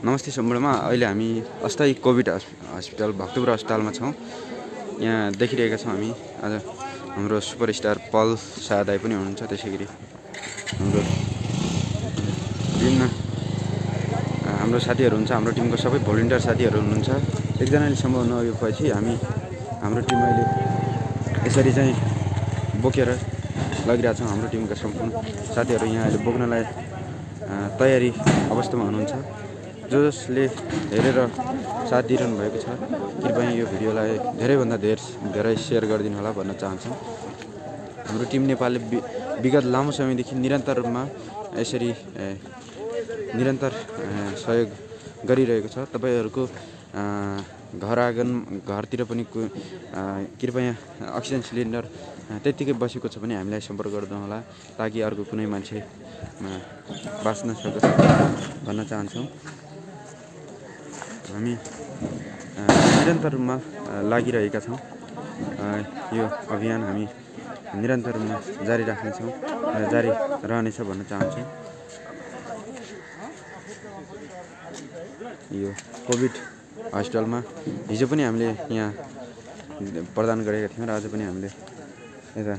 नमस्ते सम्पूर्णमा अहिले हामी अस्थायी कोभिड हस् हस्पिटल भक्तपुर अस्पतालमा छौँ। यहाँ देखिरहेका छौँ हामी। आज हाम्रो सुपरस्टार पल शाह दाई पनि हुनुहुन्छ त्यसै गरी हाम्रो विभिन्न हाम्रो साथीहरू हुन्छ हाम्रो टिमको सबै भोलिन्टियर साथीहरू हुनुहुन्छ। एकजनाले सम्भव नभएपछि हामी हाम्रो टिम अहिले यसरी चाहिँ बोकेर लगिरहेको छौँ। हाम्रो टिमका सम्पूर्ण साथीहरू यहाँ अहिले बोक्नलाई तयारी अवस्थामा हुनुहुन्छ। जो जसले हेरेर साथ दिइरहनु भएको छ कृपया यो भिडियोलाई धेरैभन्दा धेरै धेरै सेयर गरिदिनु होला भन्न चाहन्छौँ। हाम्रो टिम नेपालले विगत लामो समयदेखि निरन्तर रूपमा यसरी निरन्तर सहयोग गरिरहेको छ। तपाईँहरूको घर आँगन घरतिर पनि कृपया अक्सिजन सिलिन्डर त्यत्तिकै बसेको छ भने हामीलाई सम्पर्क गर्नु होला ताकि अर्को कुनै मान्छे बाँच्न सकोस् भन्न चाहन्छौँ। हामी निरन्तर रूपमा लागिरहेका छौँ। यो अभियान हामी निरन्तर रूपमा जारी राख्नेछौँ र जारी रहनेछ भन्न चाहन्छु। यो कोभिड हस्पिटलमा हिजो पनि हामीले यहाँ प्रदान गरेका थियौँ र आज पनि हामीले यता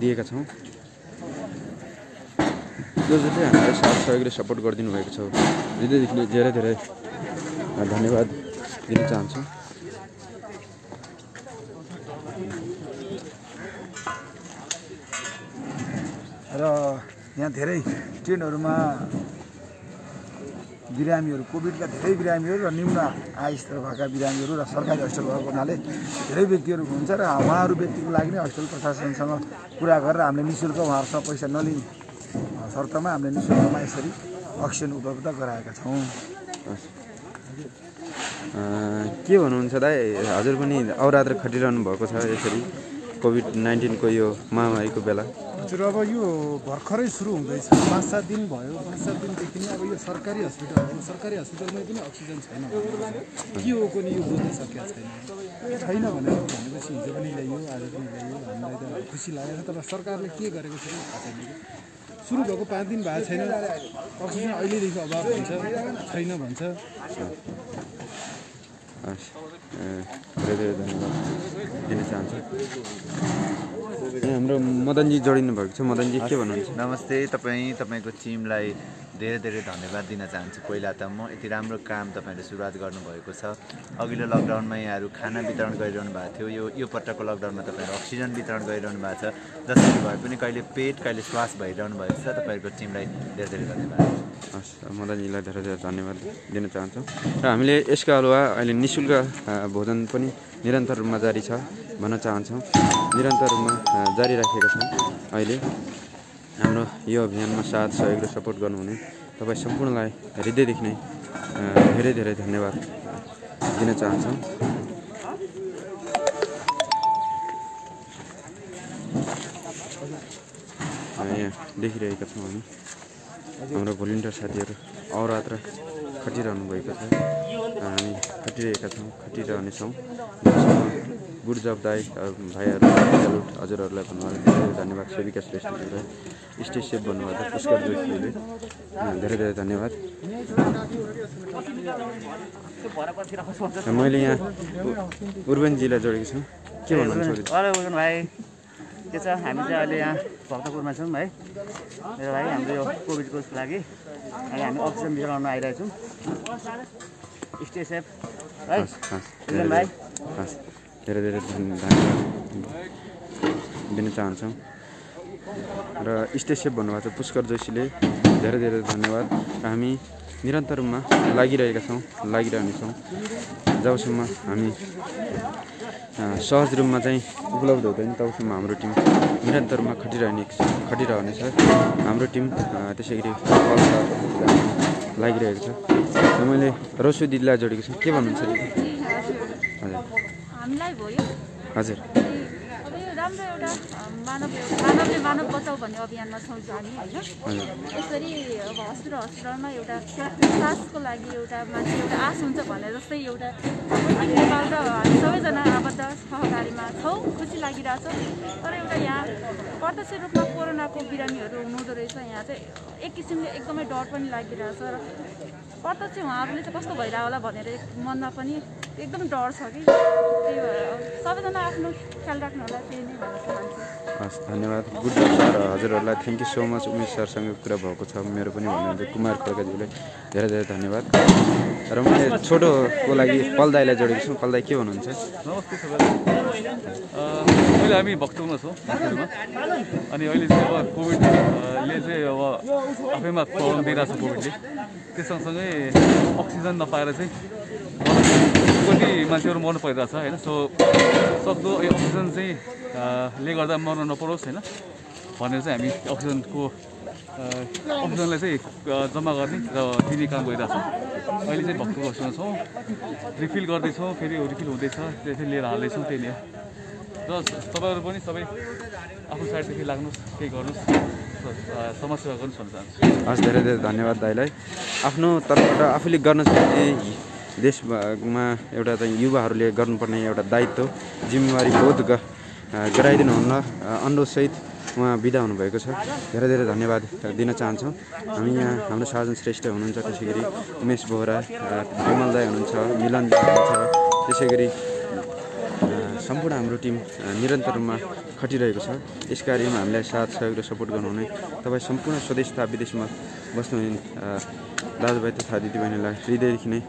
दिएका छौँ। जो जसले हामीलाई साथ सहयोग र सपोर्ट गरिदिनु भएको छ। हृदयदेखि धेरै धेरै धन्यवाद दिन चाहन्छु। र यहाँ धेरै ट्रेनहरूमा बिरामीहरू कोभिडका धेरै बिरामीहरू र निम्न आयस्तर भएका बिरामीहरू र सरकारी हस्पिटल भएको हुनाले धेरै व्यक्तिहरू हुनुहुन्छ र उहाँहरू व्यक्तिको लागि नै हस्पिटल प्रशासनसँग कुरा गरेर हामीले नि शुल्क उहाँहरूसँग पैसा नलिने शर्तमा हामीले नि शुल्कमा यसरी अक्सिजन उपलब्ध गराएका छौँ। के भन्नुहुन्छ दाइ हजुर पनि अवरात्र खटिरहनु भएको छ यसरी कोभिड नाइन्टिनको यो महामारीको बेला। हजुर अब यो भर्खरै सुरु हुँदैछ। पाँच सात दिन भयो पाँच सात दिनदेखि नै अब यो सरकारी हस्पिटल हो सरकारी हस्पिटलमै पनि अक्सिजन छैन के हो पनि यो बुझ्न सकेका छैन। छैन भनेर भनेपछि हिजो पनि ल्याइयो आज पनि ल्याइयो। हामीलाई त खुसी लागेको छ। तर सरकारले के गरेको छ थाहा छैन। सुरु भएको पाँच दिन भएको छैन। अक्सिजन अहिलेदेखि अभाव हुन्छ छैन भन्छ। धेरै धेरै धन्यवाद। दिन चाहन्छु। हाम्रो मदनजी जोडिनु भएको छ। मदनजी के भन्नुहुन्छ? नमस्ते तपाईँ तपाईँको टिमलाई धेरै धेरै धन्यवाद दिन चाहन्छु। पहिला त म यति राम्रो काम तपाईँहरूले सुरुवात गर्नुभएको छ। अघिल्लो लकडाउनमा यहाँहरू खाना वितरण गरिरहनु भएको थियो। यो यो पटकको लकडाउनमा तपाईँहरू अक्सिजन वितरण गरिरहनु भएको छ। जसरी भए पनि कहिले पेट कहिले श्वास भइरहनु भएको छ। तपाईँहरूको टिमलाई धेरै धेरै धन्यवाद। हस् मदनजीलाई धेरै धेरै धन्यवाद दिन चाहन्छौँ। र हामीले यसका अलावा अहिले नि शुल्क भोजन पनि निरन्तर रूपमा जारी छ भन्न चाहन्छौँ। निरन्तर रूपमा जारी राखेका छौँ अहिले हाम्रो यो अभियानमा साथ सहयोग र सपोर्ट गर्नुहुने तपाईँ सम्पूर्णलाई हृदयदेखि नै धेरै धेरै धन्यवाद दिन चाहन्छौँ। यहाँ देखिरहेका छौँ हामी। हाम्रो भोलिन्टियर साथीहरू अहोरात्र खटिरहनु भएको छ। हामी खटिरहेका छौँ खटिरहनेछौँ गुड जब दाई भाइहरू हजुरहरूलाई भन्नुभयो धन्यवाद। सेविका श्रेष्ठजीलाई स्टे सेफ भन्नुभएको छ पुष्कर जोशीले। धेरै धेरै धन्यवाद। मैले यहाँ उर्वनजीलाई जोडेको छु। के भन्नुहुन्छ भाइ के छ? हामी चाहिँ अहिले यहाँ भक्तपुरमा छौँ है। मेरो भाइ हाम्रो यो कोभिडको लागि अहिले हामी अक्सिजन वितरण आइरहेको छौँ स्टे सेफ है हस् धेरै भाइ धेरै हस् धेरै धेरै धन्- धन्यवाद दिन चाहन्छौँ र स्टे सेफ भन्नुभएको छ पुष्कर जोशीले धेरै धेरै धन्यवाद र हामी निरन्तर रूपमा लागिरहेका छौँ लागिरहनेछौँ जबसम्म हामी सहज रूपमा चाहिँ उपलब्ध हुँदैन तबसम्म हाम्रो टिम निरन्तर रूपमा खटिरहने खटिरहनेछ हाम्रो टिम त्यसै गरी लागिरहेको छ। र मैले रसु दिदीलाई जोडेको छु। के भन्नुहुन्छ दिदी? हजुर। हजुर। राम्रो एउटा मानव मानवले मानव बचाउ भन्ने अभियानमा छौँ हामी होइन? यसरी अब हस्पिटल हस्पिटलमा एउटा सासको लागि एउटा मान्छे एउटा आश हुन्छ भने जस्तै एउटा नेपाल र हामी सबैजना आबद्ध छौँ खुसी लागिरहेछ। तर एउटा यहाँ प्रत्यक्ष रूपमा कोरोनाको बिरामीहरू हुनुहुँदो रहेछ। यहाँ चाहिँ एक किसिमले एकदमै डर पनि लागिरहेछ र प्रत्यक्ष उहाँहरूले चाहिँ कस्तो भइरह होला भनेर मनमा पनि एकदम डर छ कि? त्यही भएर सबैजना आफ्नो ख्याल राख्नु होला त्यही नै भन्न चाहन्छु हस् धन्यवाद। Good job sir. हजुरहरूलाई thank you so much Umesh सरसँग कुरा भएको छ। मेरो पनि भन्नुहुन्छ कुमार खड्काज्यूलाई धेरै धेरै धन्यवाद। र मैले छोटोको लागि पल दाईलाई जोडेको छु। पल दाई के भन्नुहुन्छ नमस्ते अहिले हामी भक्तपुरमा छौँ अनि अहिले चाहिँ अब कोभिडले चाहिँ अब आफैमा प्रब्लम दिइरहेको छ कोभिडले। त्यो सँगसँगै अक्सिजन नपाएर चाहिँ कति मान्छेहरू मर्नु परिरहेछ होइन? सो सक्दो यो अक्सिजन चाहिँ ले गर्दा मर्न नपरोस् होइन? भनेर चाहिँ हामी अक्सिजनको अक्सिजनलाई चाहिँ जम्मा गर्ने र दिने काम गरिरहेको छौँ। अहिले चाहिँ भक्तपुर हस्पिटलमा छौँ। रिफिल गर्दैछौँ फेरि रिफिल हुँदैछ त्यसै लिएर हाल्दैछौँ त्यही लिएर र तपाईँहरू पनि सबै आफ्नो साइडदेखि लाग्नुहोस् केही गर्नुहोस् अ, समाजसेवा गर्नुहोस् भन्न चाहन्छु। हस् धेरै धेरै धन्यवाद दाईलाई। आफ्नो तर्फबाट आफूले गर्न सक्ने देशमा एउटा चाहिँ युवाहरूले गर्नुपर्ने एउटा दायित्व जिम्मेवारी बोध ग गराइदिनु हुन्न अनुरोधसहित उहाँ बिदा हुनुभएको छ। धेरै धेरै धन्यवाद दिन चाहन्छौँ। हामी यहाँ हाम्रो साजन श्रेष्ठ हुनुहुन्छ त्यसै गरी उमेश बोहरा विमल दाई हुनुहुन्छ मिलन दाई हुनुहुन्छ त्यसै गरी सम्पूर्ण हाम्रो टिम निरन्तर रूपमा खटिरहेको छ। यस कार्यमा हामीलाई साथ सहयोग र सपोर्ट गर्नुहुने। तपाईँ सम्पूर्ण स्वदेश तथा विदेशमा बस्नुहुने दाजुभाइ तथा दिदीबहिनीलाई हृदयदेखि नै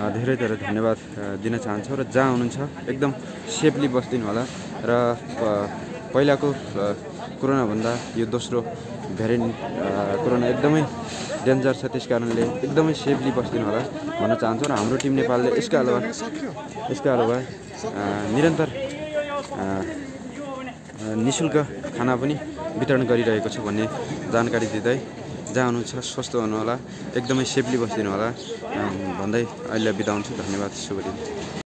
धेरै धेरै धन्यवाद दिन चाहन्छौँ र जहाँ हुनुहुन्छ एकदम सेफली बसिदिनु होला। र पहिलाको कोरोनाभन्दा यो दोस्रो भेरिएन्ट कोरोना एकदमै डेन्जर छ त्यस कारणले एकदमै सेफली बसिदिनु होला भन्न चाहन्छौँ र हाम्रो टिम नेपालले यसका अलावा यसका अलावा निरन्तर नि शुल्क खाना पनि वितरण गरिरहेको छ भन्ने जानकारी दिँदै जहाँ हुनुहुन्छ स्वस्थ हुनुहोला एकदमै सेफली बसिदिनु होला भन्दै अहिले हुन्छु धन्यवाद शुभ दिन